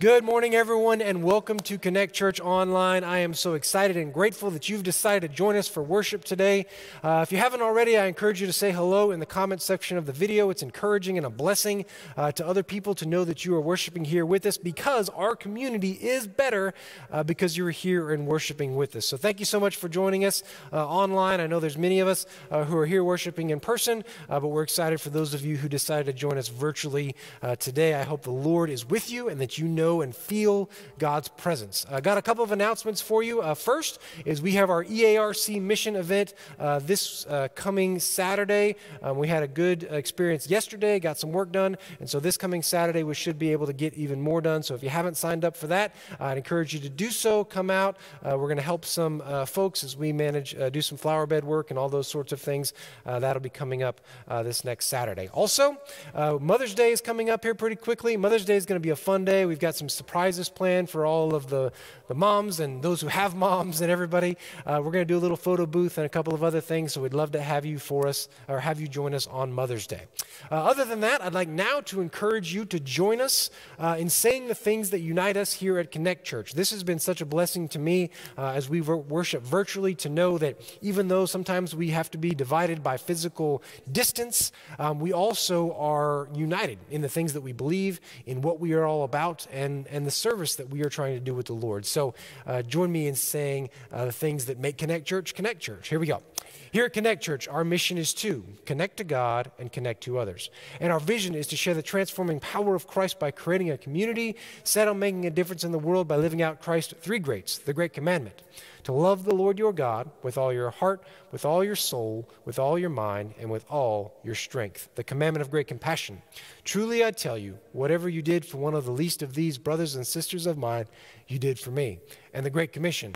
Good morning, everyone, and welcome to Connect Church Online. I am so excited and grateful that you've decided to join us for worship today. Uh, if you haven't already, I encourage you to say hello in the comment section of the video. It's encouraging and a blessing uh, to other people to know that you are worshiping here with us because our community is better uh, because you're here and worshiping with us. So thank you so much for joining us uh, online. I know there's many of us uh, who are here worshiping in person, uh, but we're excited for those of you who decided to join us virtually today. I hope the Lord is with you and that you know know and feel God's presence. I uh, got a couple of announcements for you. Uh, first is we have our EARC mission event uh, this uh, coming Saturday. Um, we had a good experience yesterday, got some work done, and so this coming Saturday we should be able to get even more done. So if you haven't signed up for that, I'd encourage you to do so. Come out. Uh, we're going to help some uh, folks as we manage do some flower bed work and all those sorts of things. that'll be coming up this next Saturday. Also, Mother's Day is coming up here pretty quickly. Mother's Day is going to be a fun day. We've got some surprises planned for all of the, the moms and those who have moms and everybody. Uh, we're going to do a little photo booth and a couple of other things, so we'd love to have you for us or have you join us on Mother's Day. Uh, other than that, I'd like now to encourage you to join us uh, in saying the things that unite us here at Connect Church. This has been such a blessing to me uh, as we worship virtually to know that even though sometimes we have to be divided by physical distance, um, we also are united in the things that we believe, in what we are all about, and and, and the service that we are trying to do with the Lord. So uh, join me in saying uh, the things that make Connect Church Connect Church. Here we go. Here at Connect Church, our mission is to connect to God and connect to others. And our vision is to share the transforming power of Christ by creating a community set on making a difference in the world by living out Christ's three greats, the great commandment to love the Lord your God with all your heart, with all your soul, with all your mind, and with all your strength. The commandment of great compassion. Truly I tell you, whatever you did for one of the least of these brothers and sisters of mine, you did for me. And the Great Commission.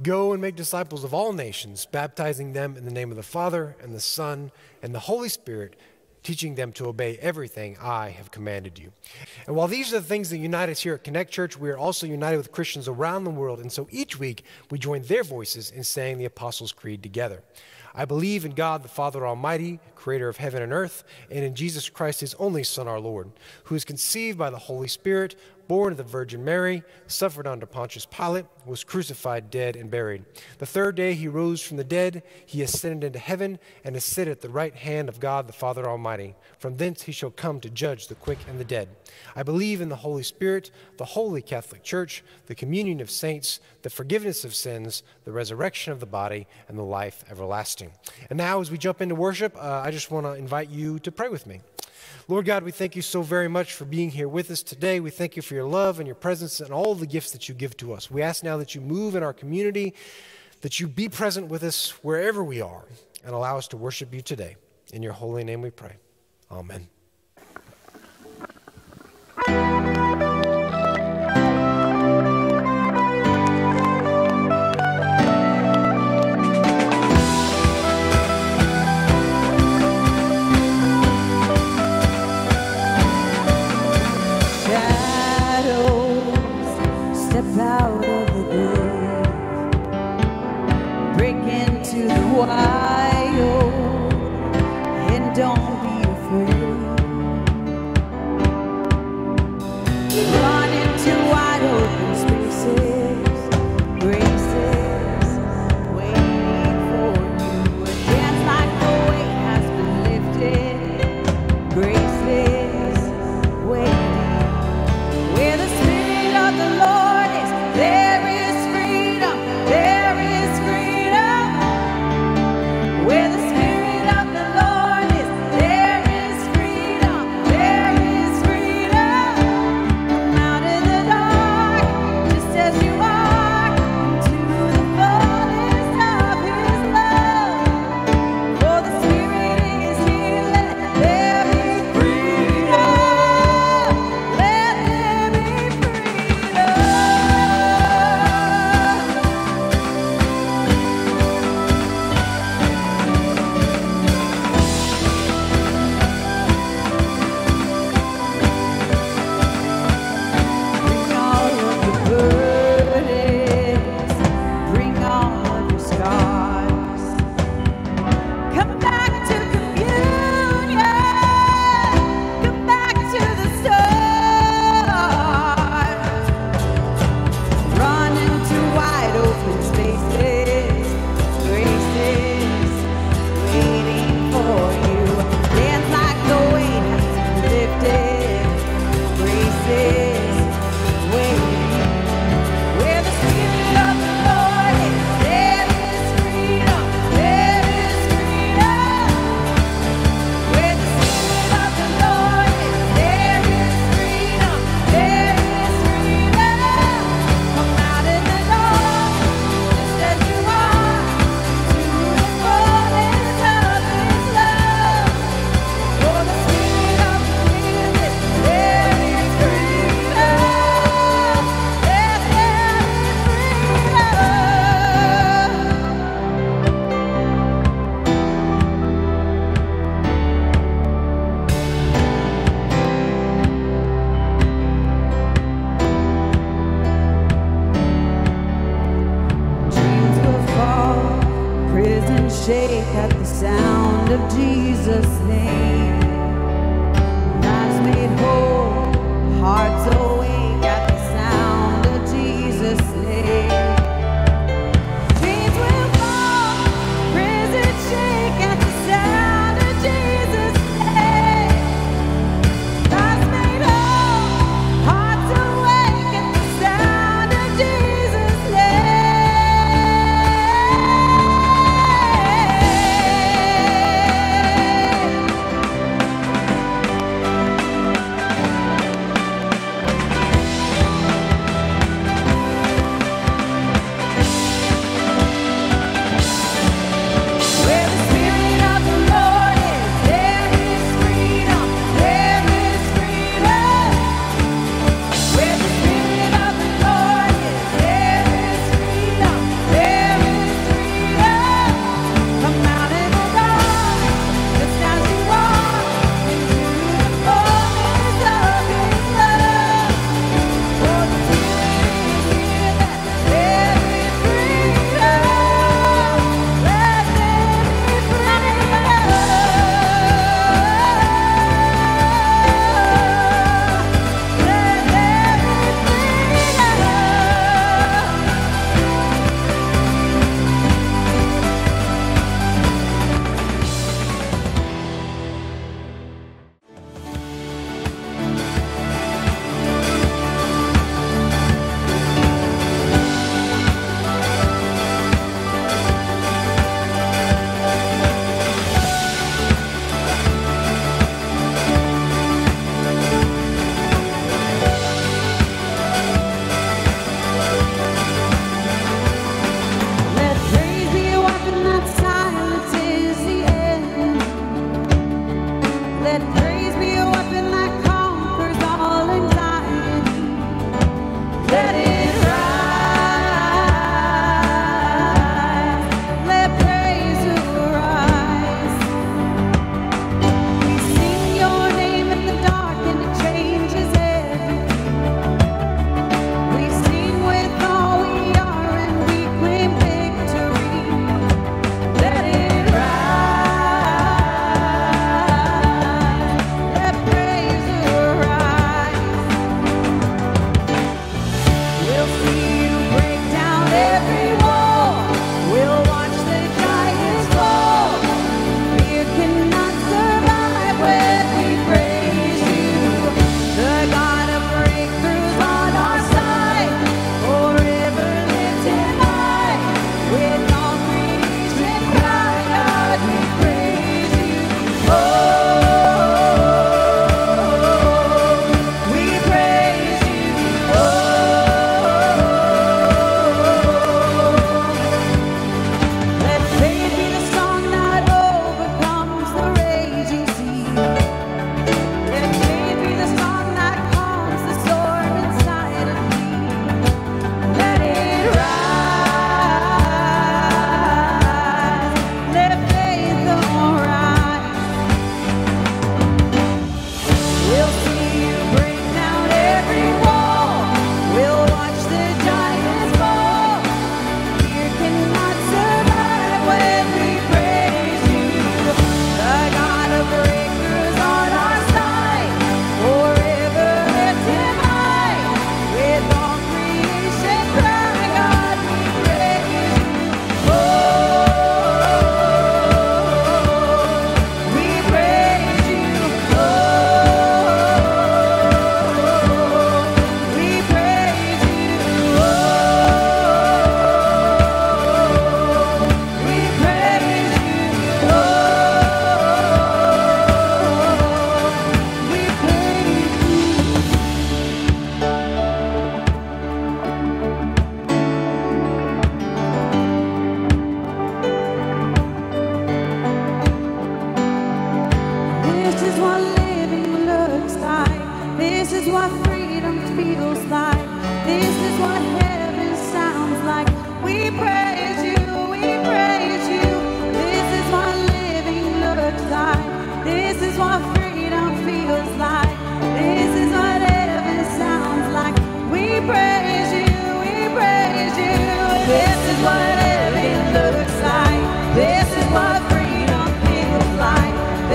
Go and make disciples of all nations, baptizing them in the name of the Father, and the Son, and the Holy Spirit teaching them to obey everything I have commanded you. And while these are the things that unite us here at Connect Church, we are also united with Christians around the world. And so each week we join their voices in saying the Apostles' Creed together. I believe in God the Father Almighty, creator of heaven and earth, and in Jesus Christ, his only Son, our Lord, who is conceived by the Holy Spirit born of the Virgin Mary, suffered under Pontius Pilate, was crucified, dead, and buried. The third day he rose from the dead, he ascended into heaven, and is seated at the right hand of God the Father Almighty. From thence he shall come to judge the quick and the dead. I believe in the Holy Spirit, the holy Catholic Church, the communion of saints, the forgiveness of sins, the resurrection of the body, and the life everlasting. And now, as we jump into worship, uh, I just want to invite you to pray with me. Lord God, we thank you so very much for being here with us today. We thank you for your love and your presence and all the gifts that you give to us. We ask now that you move in our community, that you be present with us wherever we are, and allow us to worship you today. In your holy name we pray. Amen.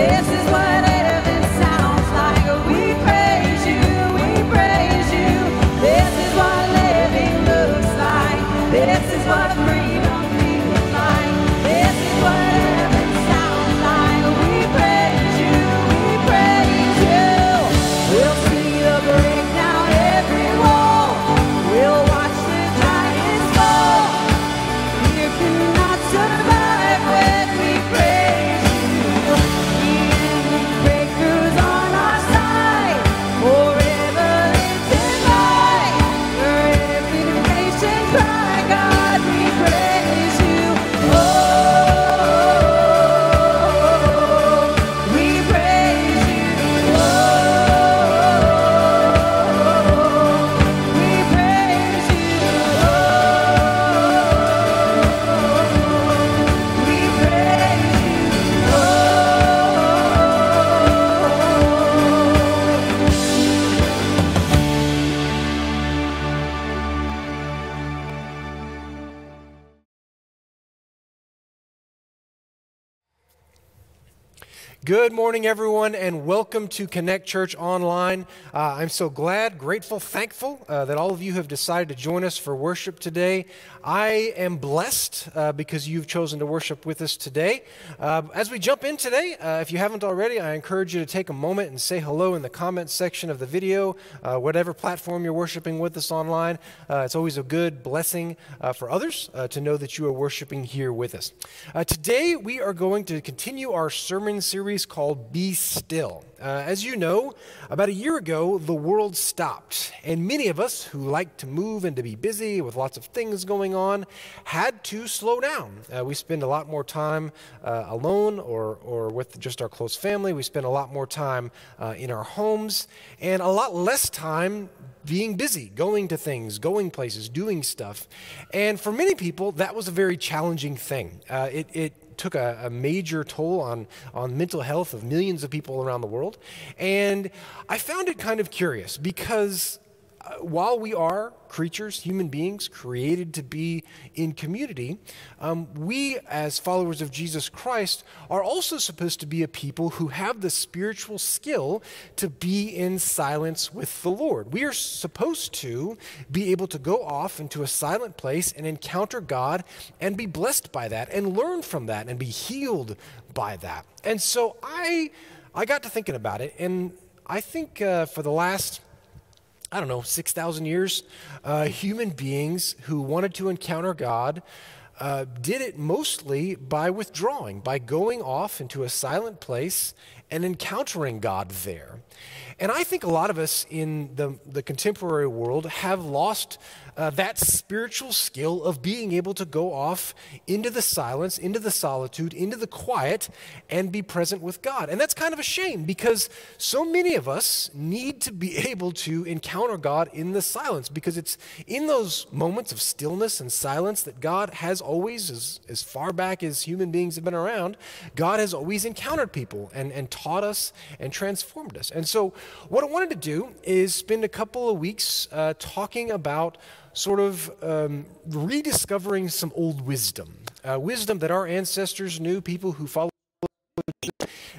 This is morning, everyone, and welcome to Connect Church Online. Uh, I'm so glad, grateful, thankful uh, that all of you have decided to join us for worship today. I am blessed uh, because you've chosen to worship with us today. Uh, as we jump in today, uh, if you haven't already, I encourage you to take a moment and say hello in the comments section of the video, uh, whatever platform you're worshiping with us online. it's always a good blessing for others to know that you are worshiping here with us. today, we are going to continue our sermon series called Be Still. Uh, as you know, about a year ago, the world stopped, and many of us who like to move and to be busy with lots of things going on had to slow down. Uh, we spend a lot more time uh, alone or, or with just our close family. We spend a lot more time uh, in our homes, and a lot less time being busy, going to things, going places, doing stuff. And for many people, that was a very challenging thing. Uh, it, it took a, a, major toll on, on mental health of millions of people around the world. And I found it kind of curious because while we are creatures, human beings, created to be in community, um, we, as followers of Jesus Christ, are also supposed to be a people who have the spiritual skill to be in silence with the Lord. We are supposed to be able to go off into a silent place and encounter God and be blessed by that and learn from that and be healed by that. And so I, I got to thinking about it, and I think uh, for the last I don't know, 6,000 years, uh, human beings who wanted to encounter God uh, did it mostly by withdrawing, by going off into a silent place and encountering God there. And I think a lot of us in the, the contemporary world have lost uh, that spiritual skill of being able to go off into the silence, into the solitude, into the quiet, and be present with God. And that's kind of a shame because so many of us need to be able to encounter God in the silence because it's in those moments of stillness and silence that God has always, as, as far back as human beings have been around, God has always encountered people and, and taught us and transformed us. And so, what I wanted to do is spend a couple of weeks uh, talking about sort of um, rediscovering some old wisdom, uh, wisdom that our ancestors knew, people who followed.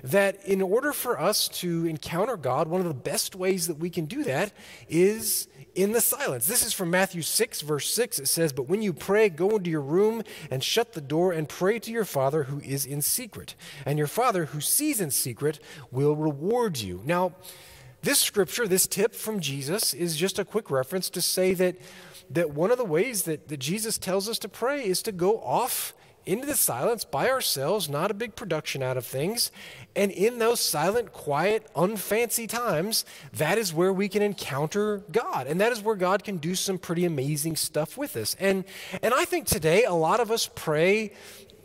That in order for us to encounter God, one of the best ways that we can do that is in the silence. This is from Matthew 6, verse 6. It says, But when you pray, go into your room and shut the door and pray to your Father who is in secret. And your Father who sees in secret will reward you. Now, this scripture, this tip from Jesus, is just a quick reference to say that, that one of the ways that, that Jesus tells us to pray is to go off into the silence by ourselves, not a big production out of things. And in those silent, quiet, unfancy times, that is where we can encounter God. And that is where God can do some pretty amazing stuff with us. And, and I think today a lot of us pray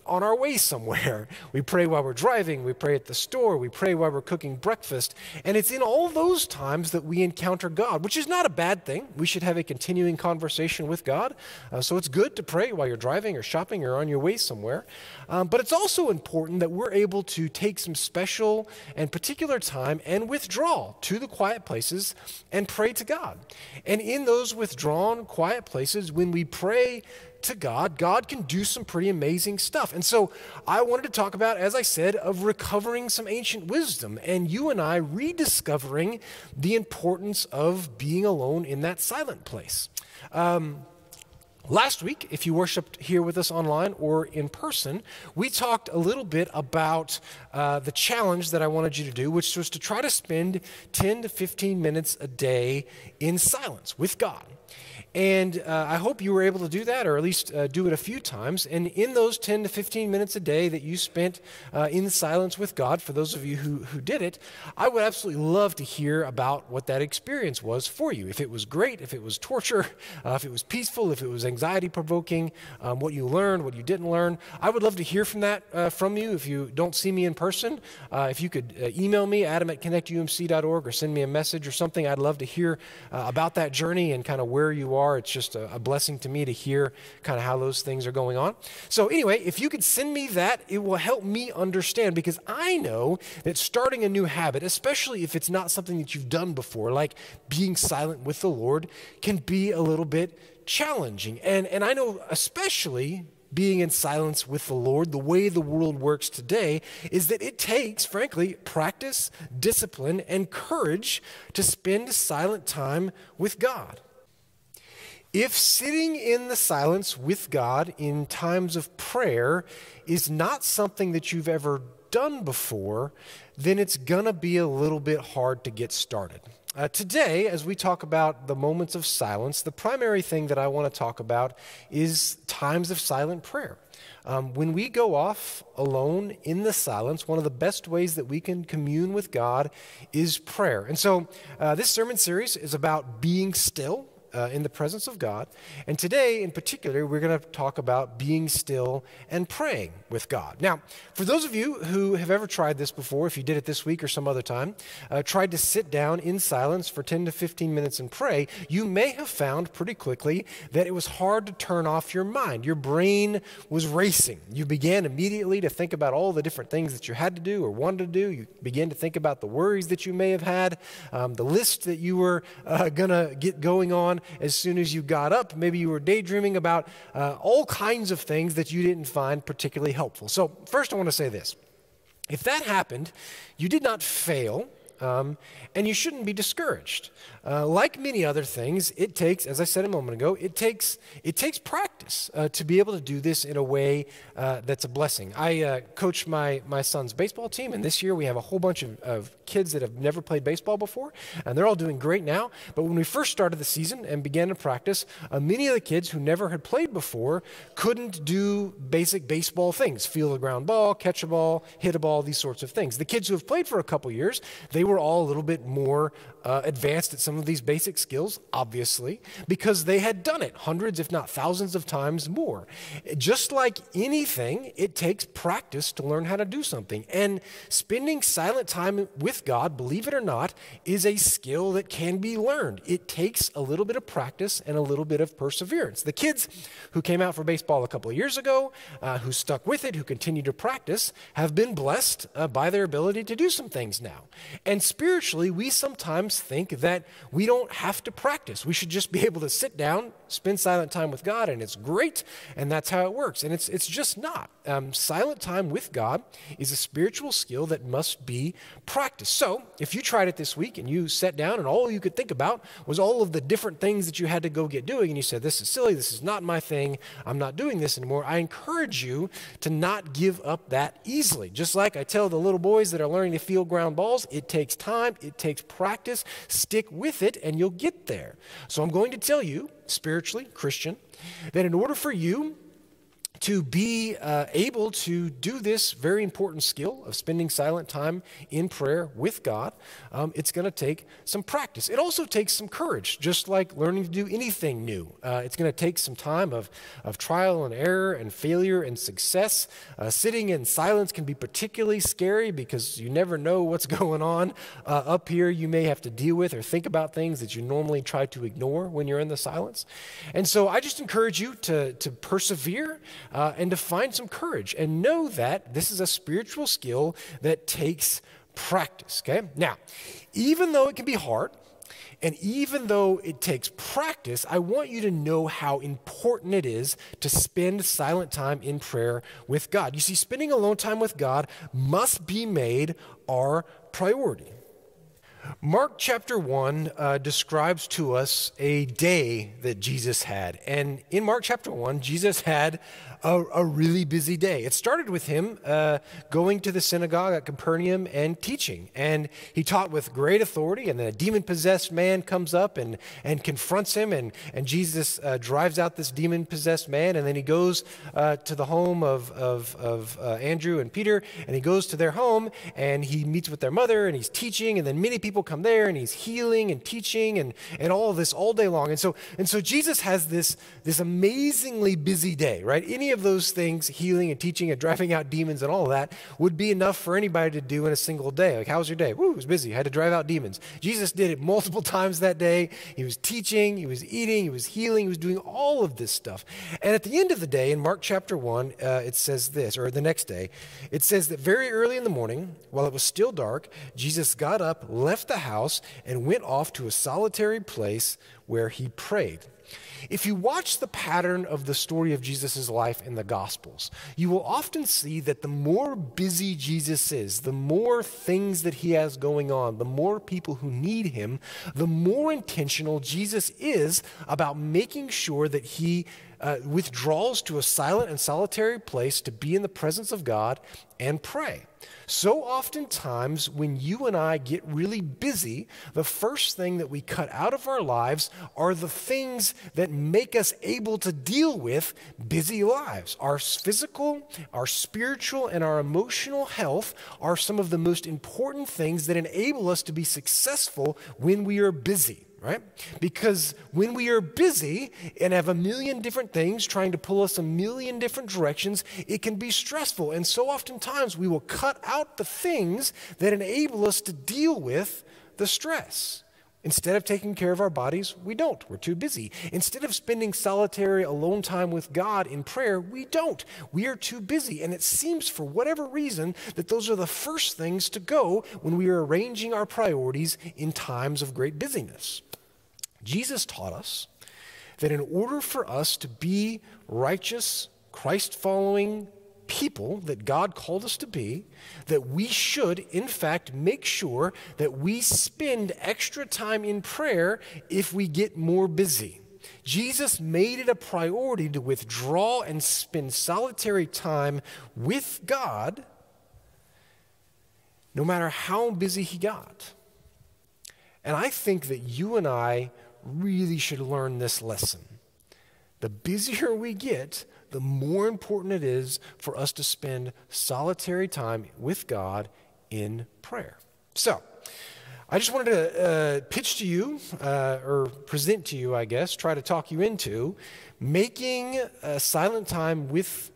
on our way somewhere. We pray while we're driving, we pray at the store, we pray while we're cooking breakfast. And it's in all those times that we encounter God, which is not a bad thing. We should have a continuing conversation with God. Uh, so it's good to pray while you're driving or shopping or on your way somewhere. Um, but it's also important that we're able to take some special and particular time and withdraw to the quiet places and pray to God. And in those withdrawn, quiet places, when we pray, to God, God can do some pretty amazing stuff. And so I wanted to talk about, as I said, of recovering some ancient wisdom and you and I rediscovering the importance of being alone in that silent place. Um, Last week, if you worshiped here with us online or in person, we talked a little bit about uh, the challenge that I wanted you to do, which was to try to spend 10 to 15 minutes a day in silence with God. And uh, I hope you were able to do that, or at least uh, do it a few times. And in those 10 to 15 minutes a day that you spent uh, in silence with God, for those of you who, who did it, I would absolutely love to hear about what that experience was for you. If it was great, if it was torture, uh, if it was peaceful, if it was anxiety provoking, um, what you learned, what you didn't learn. I would love to hear from that uh, from you. If you don't see me in person, uh, if you could email me, adam at connectumc.org, or send me a message or something, I'd love to hear about that journey and kind of where you are are. It's just a, a blessing to me to hear kind of how those things are going on. So, anyway, if you could send me that, it will help me understand because I know that starting a new habit, especially if it's not something that you've done before, like being silent with the Lord, can be a little bit challenging. And, and I know, especially being in silence with the Lord, the way the world works today, is that it takes, frankly, practice, discipline, and courage to spend silent time with God. If sitting in the silence with God in times of prayer is not something that you've ever done before, then it's going to be a little bit hard to get started. Uh, today, as we talk about the moments of silence, the primary thing that I want to talk about is times of silent prayer. Um, when we go off alone in the silence, one of the best ways that we can commune with God is prayer. And so, uh, this sermon series is about being still uh, in the presence of God. And today, in particular, we're going to talk about being still and praying with God. Now, for those of you who have ever tried this before, if you did it this week or some other time, uh, tried to sit down in silence for 10 to 15 minutes and pray, you may have found pretty quickly that it was hard to turn off your mind. Your brain was racing. You began immediately to think about all the different things that you had to do or wanted to do. You began to think about the worries that you may have had, um, the list that you were uh, going to get going on as soon as you got up. Maybe you were daydreaming about uh, all kinds of things that you didn't find particularly helpful. So, first, I want to say this if that happened, you did not fail. Um, and you shouldn't be discouraged. Uh, like many other things, it takes, as I said a moment ago, it takes it takes practice uh, to be able to do this in a way uh, that's a blessing. I uh, coach my my son's baseball team, and this year we have a whole bunch of, of kids that have never played baseball before, and they're all doing great now. But when we first started the season and began to practice, uh, many of the kids who never had played before couldn't do basic baseball things: feel a ground ball, catch a ball, hit a ball, these sorts of things. The kids who have played for a couple years, they were all a little bit more advanced at some of these basic skills, obviously, because they had done it hundreds, if not thousands of times more. Just like anything, it takes practice to learn how to do something. And spending silent time with God, believe it or not, is a skill that can be learned. It takes a little bit of practice and a little bit of perseverance. The kids who came out for baseball a couple of years ago, uh, who stuck with it, who continue to practice, have been blessed uh, by their ability to do some things now. And spiritually, we sometimes think that we don't have to practice. We should just be able to sit down, spend silent time with God, and it's great, and that's how it works. And it's, it's just not. Um, silent time with God is a spiritual skill that must be practiced. So if you tried it this week and you sat down and all you could think about was all of the different things that you had to go get doing, and you said, This is silly, this is not my thing, I'm not doing this anymore, I encourage you to not give up that easily. Just like I tell the little boys that are learning to field ground balls, it takes time, it takes practice. Stick with it and you'll get there. So I'm going to tell you, spiritually, Christian, that in order for you to be uh, able to do this very important skill of spending silent time in prayer with God, um, it's going to take some practice. It also takes some courage, just like learning to do anything new. Uh, it's going to take some time of, of trial and error and failure and success. Uh, sitting in silence can be particularly scary because you never know what's going on uh, up here. You may have to deal with or think about things that you normally try to ignore when you're in the silence. And so I just encourage you to, to persevere uh, and to find some courage and know that this is a spiritual skill that takes practice. Okay? Now, even though it can be hard, and even though it takes practice, I want you to know how important it is to spend silent time in prayer with God. You see, spending alone time with God must be made our priority. Mark chapter 1 uh, describes to us a day that Jesus had. And in Mark chapter 1, Jesus had a, a really busy day. It started with him uh, going to the synagogue at Capernaum and teaching. And he taught with great authority. And then a demon possessed man comes up and, and confronts him. And, and Jesus uh, drives out this demon possessed man. And then he goes uh, to the home of, of, of uh, Andrew and Peter. And he goes to their home and he meets with their mother and he's teaching. And then many people come there and he's healing and teaching and, and all this all day long. And so, and so Jesus has this, this amazingly busy day, right? Any of those things, healing and teaching and driving out demons and all that, would be enough for anybody to do in a single day. Like, how was your day? Woo, it was busy. I had to drive out demons. Jesus did it multiple times that day. He was teaching, he was eating, he was healing, he was doing all of this stuff. And at the end of the day, in Mark chapter 1, uh, it says this, or the next day, it says that very early in the morning, while it was still dark, Jesus got up, left the house, and went off to a solitary place where he prayed. If you watch the pattern of the story of Jesus' life in the Gospels, you will often see that the more busy Jesus is, the more things that he has going on, the more people who need him, the more intentional Jesus is about making sure that he uh, withdraws to a silent and solitary place to be in the presence of God and pray. So oftentimes, when you and I get really busy, the first thing that we cut out of our lives are the things that make us able to deal with busy lives. Our physical, our spiritual, and our emotional health are some of the most important things that enable us to be successful when we are busy right? Because when we are busy and have a million different things trying to pull us a million different directions, it can be stressful. And so oftentimes we will cut out the things that enable us to deal with the stress. Instead of taking care of our bodies, we don't. We're too busy. Instead of spending solitary alone time with God in prayer, we don't. We are too busy. And it seems, for whatever reason, that those are the first things to go when we are arranging our priorities in times of great busyness. Jesus taught us that in order for us to be righteous, Christ following people that God called us to be, that we should, in fact, make sure that we spend extra time in prayer if we get more busy. Jesus made it a priority to withdraw and spend solitary time with God no matter how busy he got. And I think that you and I really should learn this lesson. The busier we get, the more important it is for us to spend solitary time with God in prayer. So, I just wanted to uh, pitch to you, uh, or present to you, I guess, try to talk you into making a silent time with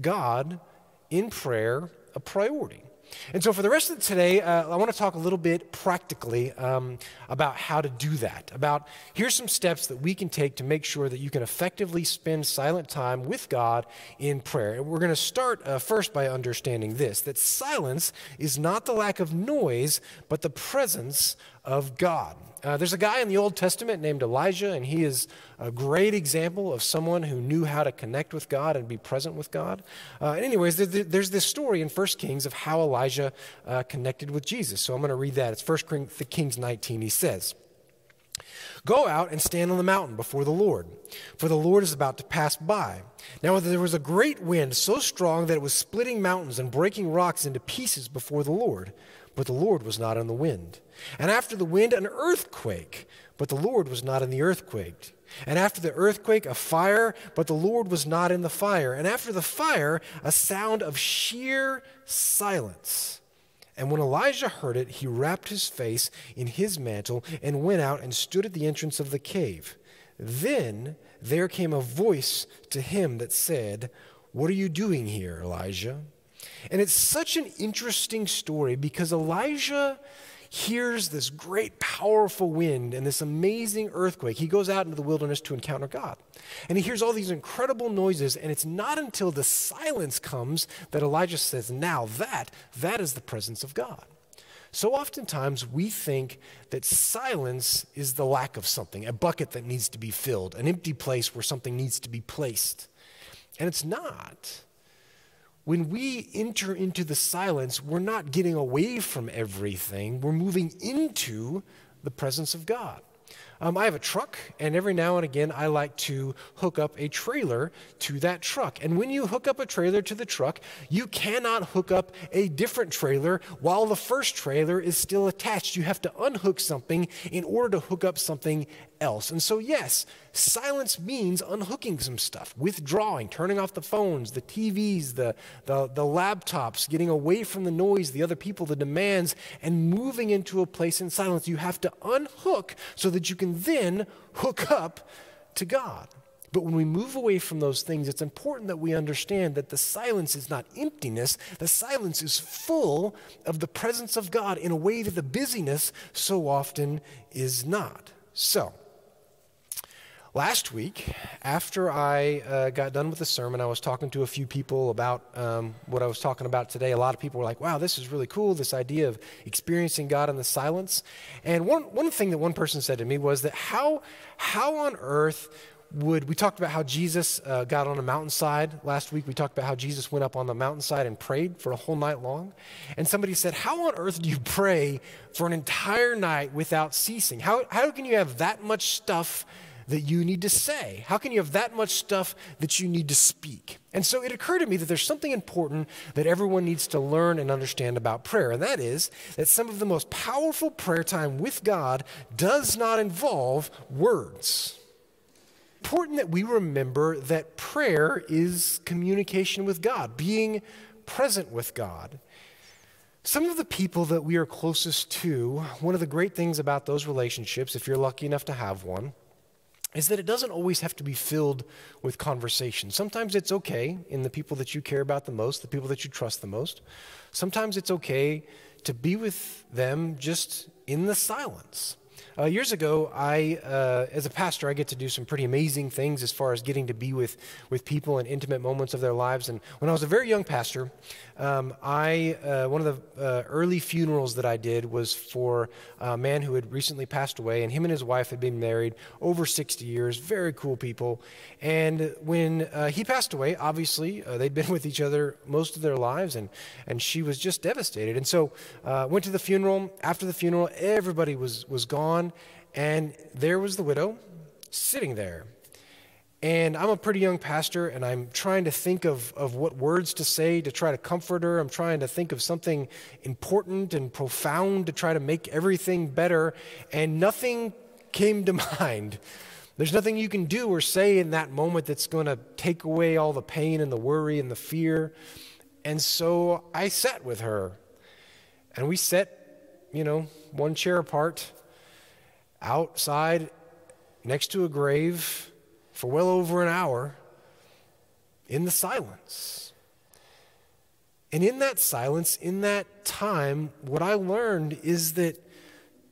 God in prayer a priority. And so, for the rest of today, uh, I want to talk a little bit practically um, about how to do that. About here's some steps that we can take to make sure that you can effectively spend silent time with God in prayer. And we're going to start uh, first by understanding this that silence is not the lack of noise, but the presence of God. Uh, there's a guy in the Old Testament named Elijah, and he is a great example of someone who knew how to connect with God and be present with God. Uh, anyways, there, there's this story in 1 Kings of how Elijah uh, connected with Jesus. So I'm going to read that. It's 1 Kings 19. He says, Go out and stand on the mountain before the Lord, for the Lord is about to pass by. Now there was a great wind, so strong that it was splitting mountains and breaking rocks into pieces before the Lord, but the Lord was not in the wind. And after the wind, an earthquake, but the Lord was not in the earthquake. And after the earthquake, a fire, but the Lord was not in the fire. And after the fire, a sound of sheer silence. And when Elijah heard it, he wrapped his face in his mantle and went out and stood at the entrance of the cave. Then there came a voice to him that said, What are you doing here, Elijah? And it's such an interesting story because Elijah hears this great, powerful wind and this amazing earthquake. He goes out into the wilderness to encounter God. And he hears all these incredible noises, and it's not until the silence comes that Elijah says, Now that, that is the presence of God. So oftentimes we think that silence is the lack of something, a bucket that needs to be filled, an empty place where something needs to be placed. And it's not. When we enter into the silence, we're not getting away from everything, we're moving into the presence of God. Um, I have a truck, and every now and again, I like to hook up a trailer to that truck. And when you hook up a trailer to the truck, you cannot hook up a different trailer while the first trailer is still attached. You have to unhook something in order to hook up something else. And so, yes, silence means unhooking some stuff, withdrawing, turning off the phones, the TVs, the, the, the laptops, getting away from the noise, the other people, the demands, and moving into a place in silence. You have to unhook so that you can then hook up to God. But when we move away from those things, it's important that we understand that the silence is not emptiness. The silence is full of the presence of God in a way that the busyness so often is not. So, Last week, after I uh, got done with the sermon, I was talking to a few people about um, what I was talking about today. A lot of people were like, wow, this is really cool, this idea of experiencing God in the silence. And one, one thing that one person said to me was that how, how on earth would, we talked about how Jesus uh, got on a mountainside last week. We talked about how Jesus went up on the mountainside and prayed for a whole night long. And somebody said, How on earth do you pray for an entire night without ceasing? How, how can you have that much stuff? That you need to say? How can you have that much stuff that you need to speak? And so it occurred to me that there's something important that everyone needs to learn and understand about prayer, and that is that some of the most powerful prayer time with God does not involve words. Important that we remember that prayer is communication with God, being present with God. Some of the people that we are closest to, one of the great things about those relationships, if you're lucky enough to have one, is that it doesn't always have to be filled with conversation. Sometimes it's okay in the people that you care about the most, the people that you trust the most. Sometimes it's okay to be with them just in the silence. Uh, years ago, I, uh, as a pastor, I get to do some pretty amazing things as far as getting to be with, with people in intimate moments of their lives. And when I was a very young pastor, um, I, uh, one of the uh, early funerals that I did was for a man who had recently passed away, and him and his wife had been married over 60 years, very cool people. And when uh, he passed away, obviously, uh, they'd been with each other most of their lives, and, and she was just devastated. And so uh, went to the funeral. After the funeral, everybody was, was gone, and there was the widow sitting there. And I'm a pretty young pastor, and I'm trying to think of, of what words to say to try to comfort her. I'm trying to think of something important and profound to try to make everything better, and nothing came to mind. There's nothing you can do or say in that moment that's going to take away all the pain and the worry and the fear. And so I sat with her, and we sat, you know, one chair apart outside next to a grave for well over an hour in the silence. And in that silence, in that time, what I learned is that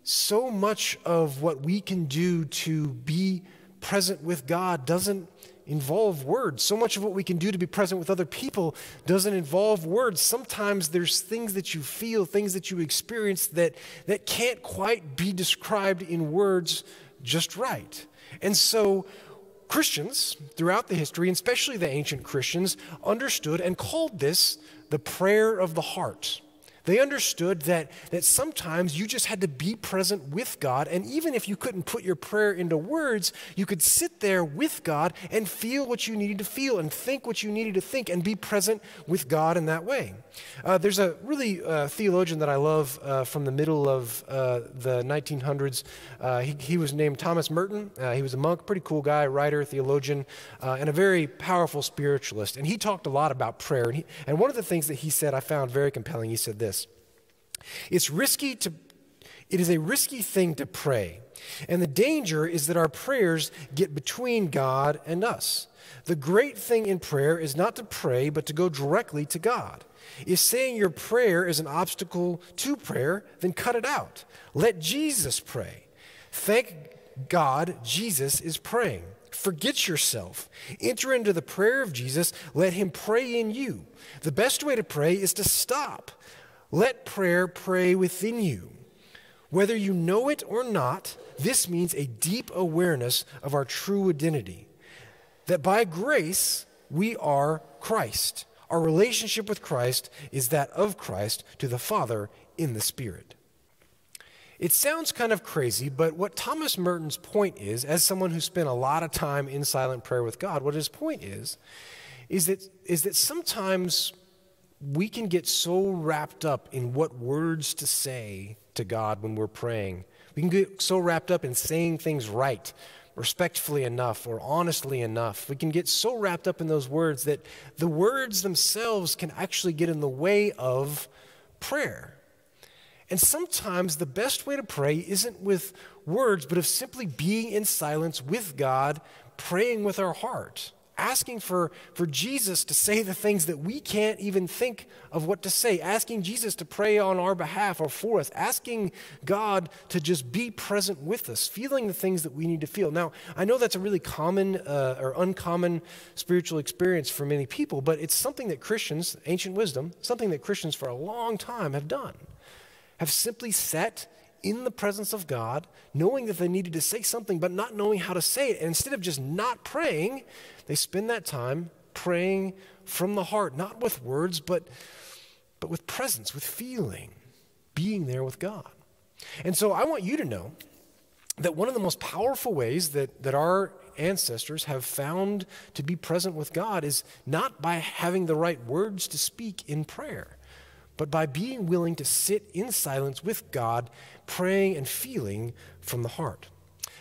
so much of what we can do to be present with God doesn't involve words. So much of what we can do to be present with other people doesn't involve words. Sometimes there's things that you feel, things that you experience that, that can't quite be described in words just right. And so Christians throughout the history, and especially the ancient Christians, understood and called this the prayer of the heart. They understood that, that sometimes you just had to be present with God, and even if you couldn't put your prayer into words, you could sit there with God and feel what you needed to feel and think what you needed to think and be present with God in that way. Uh, there's a really uh, theologian that I love uh, from the middle of uh, the 1900s. Uh, he, he, was named Thomas Merton. Uh, he was a monk, pretty cool guy, writer, theologian, and a very powerful spiritualist. And he talked a lot about prayer. And, he, and one of the things that he said I found very compelling, he said this. It's risky to, it is a risky thing to pray. And the danger is that our prayers get between God and us. The great thing in prayer is not to pray, but to go directly to God. If saying your prayer is an obstacle to prayer, then cut it out. Let Jesus pray. Thank God Jesus is praying. Forget yourself. Enter into the prayer of Jesus. Let him pray in you. The best way to pray is to stop let prayer pray within you. Whether you know it or not, this means a deep awareness of our true identity. That by grace, we are Christ. Our relationship with Christ is that of Christ to the Father in the Spirit. It sounds kind of crazy, but what Thomas Merton's point is, as someone who spent a lot of time in silent prayer with God, what his point is, is that, is that sometimes we can get so wrapped up in what words to say to God when we're praying. We can get so wrapped up in saying things right, respectfully enough, or honestly enough. We can get so wrapped up in those words that the words themselves can actually get in the way of prayer. And sometimes the best way to pray isn't with words, but of simply being in silence with God, praying with our heart, asking for, for Jesus to say the things that we can't even think of what to say, asking Jesus to pray on our behalf or for us, asking God to just be present with us, feeling the things that we need to feel. Now, I know that's a really common uh, or uncommon spiritual experience for many people, but it's something that Christians, ancient wisdom, something that Christians for a long time have done. Have simply sat in the presence of God, knowing that they needed to say something, but not knowing how to say it. And instead of just not praying, they spend that time praying from the heart, not with words, but, but with presence, with feeling, being there with God. And so I want you to know that one of the most powerful ways that, that our ancestors have found to be present with God is not by having the right words to speak in prayer but by being willing to sit in silence with God, praying and feeling from the heart.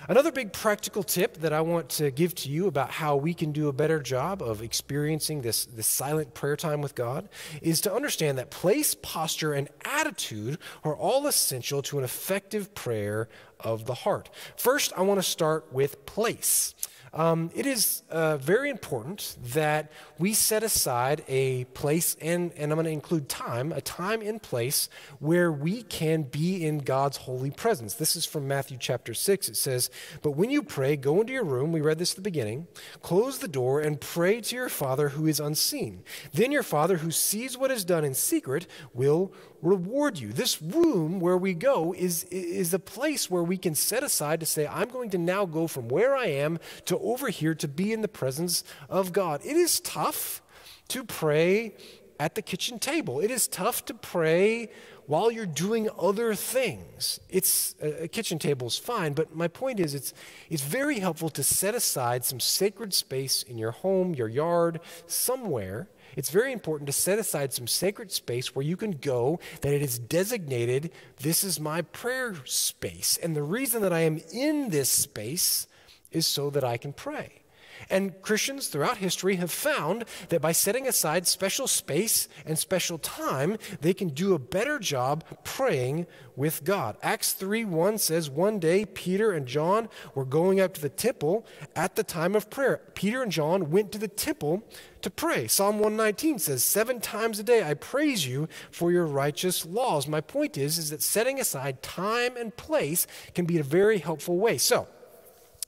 Another big practical tip that I want to give to you about how we can do a better job of experiencing this, this silent prayer time with God is to understand that place, posture, and attitude are all essential to an effective prayer of the heart. First, I want to start with place. Um, it is uh, very important that we set aside a place, and, and I'm going to include time, a time and place where we can be in God's holy presence. This is from Matthew chapter 6. It says, But when you pray, go into your room, we read this at the beginning, close the door, and pray to your Father who is unseen. Then your Father who sees what is done in secret will reward you. This room where we go is, is a place where we can set aside to say, I'm going to now go from where I am to over here to be in the presence of God. It is tough to pray at the kitchen table, it is tough to pray while you're doing other things. It's a kitchen table is fine, but my point is it's it's very helpful to set aside some sacred space in your home, your yard, somewhere it's very important to set aside some sacred space where you can go, that it is designated, this is my prayer space. And the reason that I am in this space is so that I can pray. And Christians throughout history have found that by setting aside special space and special time, they can do a better job praying with God. Acts 3 1 says, One day Peter and John were going up to the temple at the time of prayer. Peter and John went to the temple to pray. Psalm 119 says, Seven times a day I praise you for your righteous laws. My point is, is that setting aside time and place can be a very helpful way. So,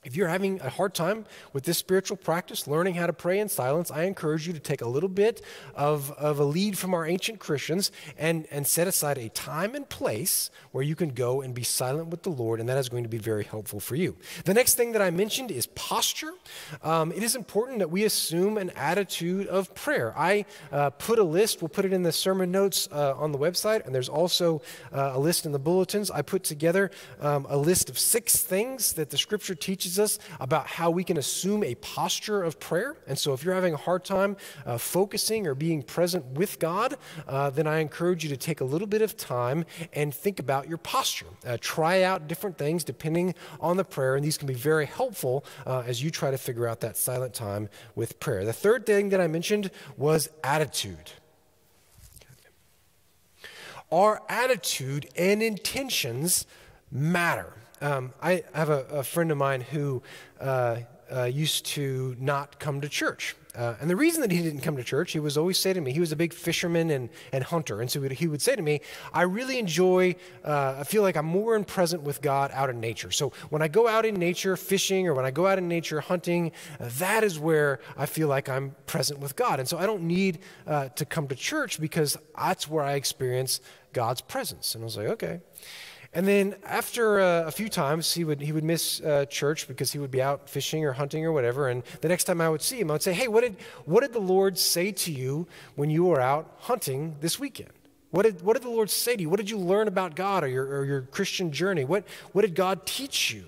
if you're having a hard time with this spiritual practice, learning how to pray in silence, I encourage you to take a little bit of, of a lead from our ancient Christians and, and set aside a time and place where you can go and be silent with the Lord, and that is going to be very helpful for you. The next thing that I mentioned is posture. Um, it is important that we assume an attitude of prayer. I uh, put a list, we'll put it in the sermon notes uh, on the website, and there's also uh, a list in the bulletins. I put together um, a list of six things that the scripture teaches teaches us about how we can assume a posture of prayer. And so, if you're having a hard time uh, focusing or being present with God, uh, then I encourage you to take a little bit of time and think about your posture. Uh, try out different things depending on the prayer, and these can be very helpful uh, as you try to figure out that silent time with prayer. The third thing that I mentioned was attitude our attitude and intentions matter. Um, I have a, a, friend of mine who uh, uh, used to not come to church. Uh, and the reason that he didn't come to church, he was always say to me, he was a big fisherman and, and hunter. And so he would say to me, I really enjoy, uh, I feel like I'm more in present with God out in nature. So when I go out in nature fishing or when I go out in nature hunting, that is where I feel like I'm present with God. And so I don't need uh, to come to church because that's where I experience God's presence. And I was like, okay. And then after uh, a few times, he would, he would miss uh, church because he would be out fishing or hunting or whatever. And the next time I would see him, I would say, Hey, what did, what did the Lord say to you when you were out hunting this weekend? What did, what did the Lord say to you? What did you learn about God or your, or your Christian journey? What, what did God teach you?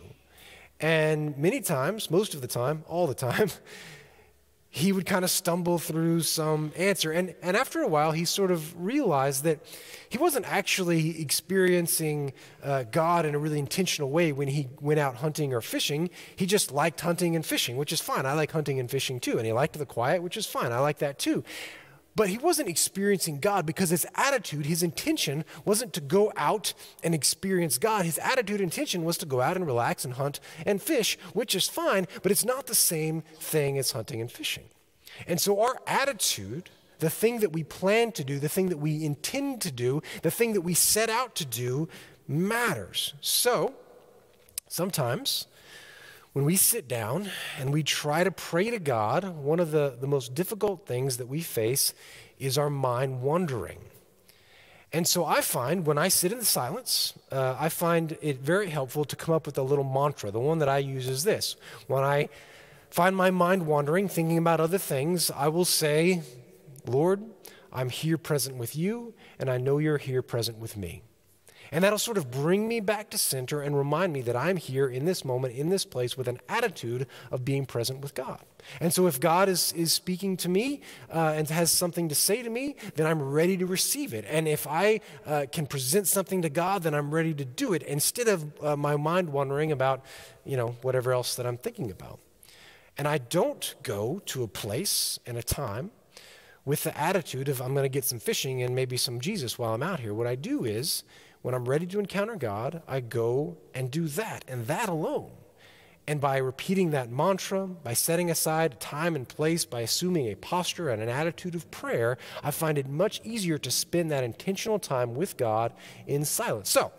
And many times, most of the time, all the time, he would kind of stumble through some answer. And, and after a while, he sort of realized that he wasn't actually experiencing uh, God in a really intentional way when he went out hunting or fishing. He just liked hunting and fishing, which is fine. I like hunting and fishing too. And he liked the quiet, which is fine. I like that too. But he wasn't experiencing God because his attitude, his intention wasn't to go out and experience God. His attitude, intention was to go out and relax and hunt and fish, which is fine, but it's not the same thing as hunting and fishing. And so our attitude, the thing that we plan to do, the thing that we intend to do, the thing that we set out to do, matters. So sometimes when we sit down and we try to pray to God, one of the, the most difficult things that we face is our mind wandering. And so I find when I sit in the silence, uh, I find it very helpful to come up with a little mantra. The one that I use is this When I find my mind wandering, thinking about other things, I will say, Lord, I'm here present with you, and I know you're here present with me. And that'll sort of bring me back to center and remind me that I'm here in this moment, in this place, with an attitude of being present with God. And so if God is, is speaking to me uh, and has something to say to me, then I'm ready to receive it. And if I uh, can present something to God, then I'm ready to do it instead of uh, my mind wandering about, you know, whatever else that I'm thinking about. And I don't go to a place and a time with the attitude of I'm going to get some fishing and maybe some Jesus while I'm out here. What I do is when I'm ready to encounter God, I go and do that, and that alone. And by repeating that mantra, by setting aside time and place, by assuming a posture and an attitude of prayer, I find it much easier to spend that intentional time with God in silence. So,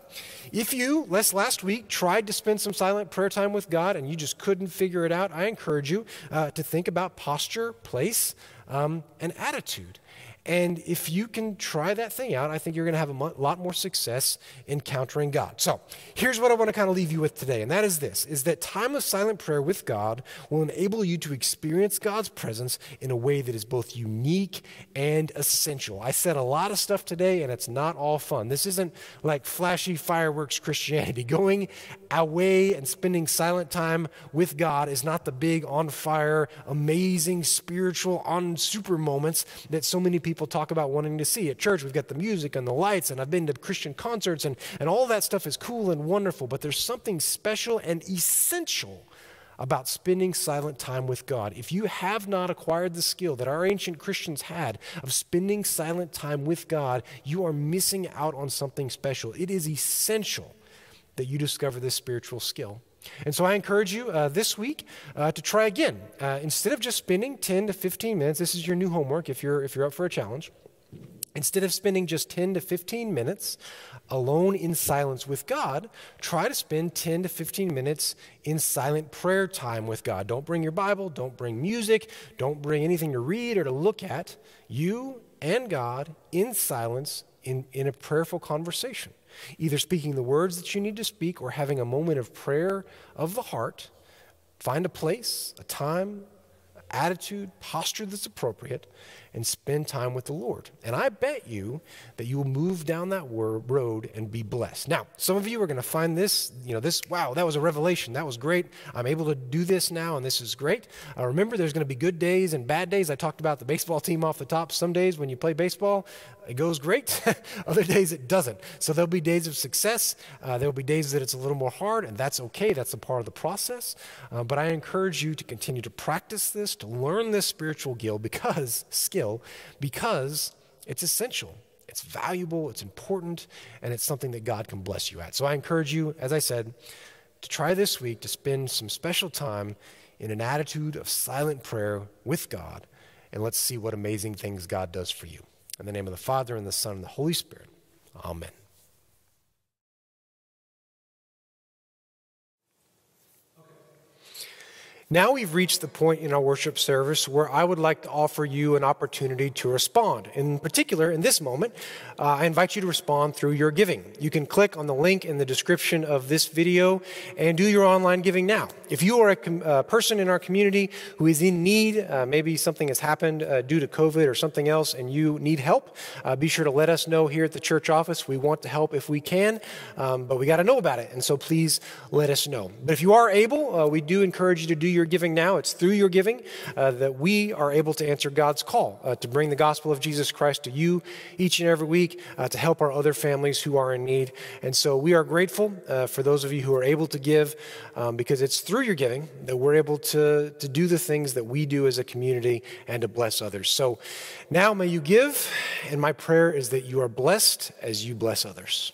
if you, last, last week, tried to spend some silent prayer time with God and you just couldn't figure it out, I encourage you uh, to think about posture, place, um, and attitude. And if you can try that thing out, I think you're going to have a lot more success encountering God. So, here's what I want to kind of leave you with today, and that is this is that time of silent prayer with God will enable you to experience God's presence in a way that is both unique and essential. I said a lot of stuff today, and it's not all fun. This isn't like flashy fireworks Christianity. Going away and spending silent time with God is not the big on fire, amazing spiritual on super moments that so many people talk about wanting to see. At church, we've got the music and the lights, and I've been to Christian concerts, and, and all that stuff is cool and wonderful, but there's something special and essential about spending silent time with God. If you have not acquired the skill that our ancient Christians had of spending silent time with God, you are missing out on something special. It is essential that you discover this spiritual skill. And so I encourage you uh, this week uh, to try again. Uh, instead of just spending 10 to 15 minutes, this is your new homework if you're, if you're up for a challenge. Instead of spending just 10 to 15 minutes alone in silence with God, try to spend 10 to 15 minutes in silent prayer time with God. Don't bring your Bible, don't bring music, don't bring anything to read or to look at. You and God in silence in, in a prayerful conversation either speaking the words that you need to speak or having a moment of prayer of the heart. Find a place, a time, attitude, posture that's appropriate, and spend time with the Lord. And I bet you that you will move down that road and be blessed. Now, some of you are going to find this, you know, this, wow, that was a revelation. That was great. I'm able to do this now, and this is great. Uh, remember, there's going to be good days and bad days. I talked about the baseball team off the top. Some days when you play baseball, it goes great. Other days it doesn't. So there'll be days of success. Uh, there'll be days that it's a little more hard, and that's okay. That's a part of the process. Uh, but I encourage you to continue to practice this, to learn this spiritual skill because skill, because it's essential. It's valuable, it's important, and it's something that God can bless you at. So I encourage you, as I said, to try this week to spend some special time in an attitude of silent prayer with God, and let's see what amazing things God does for you. In the name of the Father, and the Son, and the Holy Spirit. Amen. Now we've reached the point in our worship service where I would like to offer you an opportunity to respond. In particular, in this moment, uh, I invite you to respond through your giving. You can click on the link in the description of this video and do your online giving now. If you are a com- uh, person in our community who is in need, uh, maybe something has happened uh, due to COVID or something else, and you need help, uh, be sure to let us know here at the church office. We want to help if we can, um, but we got to know about it. And so please let us know. But if you are able, we do encourage you to do your giving now. It's through your giving uh, that we are able to answer God's call uh, to bring the gospel of Jesus Christ to you each and every week, uh, to help our other families who are in need. And so we are grateful uh, for those of you who are able to give um, because it's through your giving that we're able to, to do the things that we do as a community and to bless others. So now may you give, and my prayer is that you are blessed as you bless others.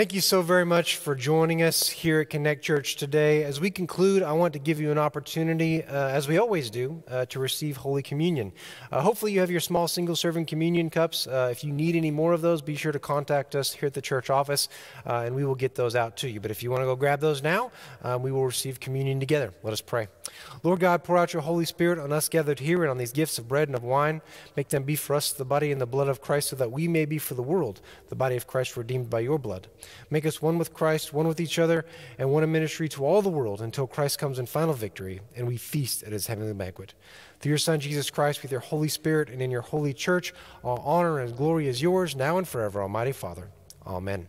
de you so very much for joining us here at Connect Church today. As we conclude, I want to give you an opportunity, uh, as we always do, uh, to receive Holy Communion. Uh, hopefully, you have your small single serving communion cups. Uh, if you need any more of those, be sure to contact us here at the church office, uh, and we will get those out to you. But if you want to go grab those now, um, we will receive communion together. Let us pray. Lord God, pour out your Holy Spirit on us gathered here and on these gifts of bread and of wine. Make them be for us the body and the blood of Christ, so that we may be for the world the body of Christ redeemed by your blood. Make us one with Christ, one with each other, and one in ministry to all the world until Christ comes in final victory and we feast at his heavenly banquet. Through your Son, Jesus Christ, with your Holy Spirit and in your holy church, all honor and glory is yours now and forever, Almighty Father. Amen.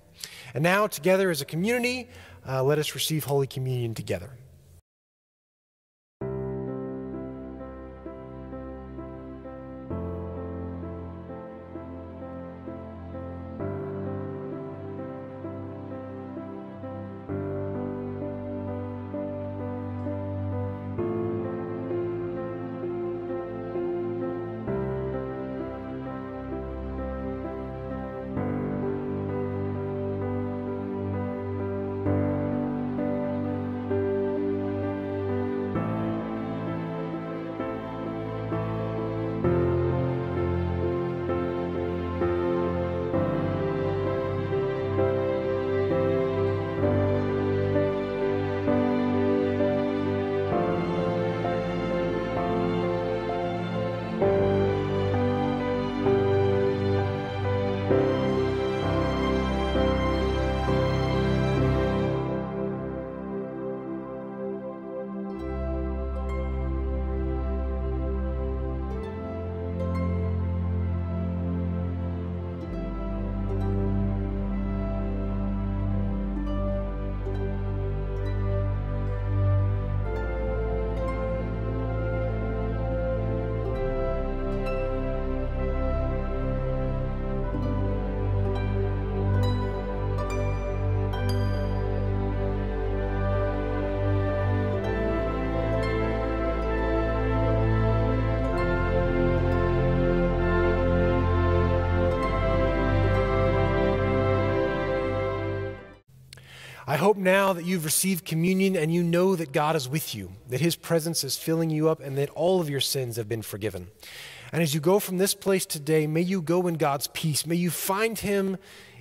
And now, together as a community, uh, let us receive Holy Communion together. Now that you've received communion and you know that God is with you, that His presence is filling you up, and that all of your sins have been forgiven. And as you go from this place today, may you go in God's peace. May you find Him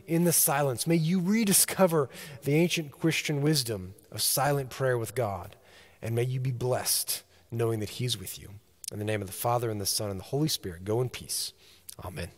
in the silence. May you rediscover the ancient Christian wisdom of silent prayer with God. And may you be blessed knowing that He's with you. In the name of the Father, and the Son, and the Holy Spirit, go in peace. Amen.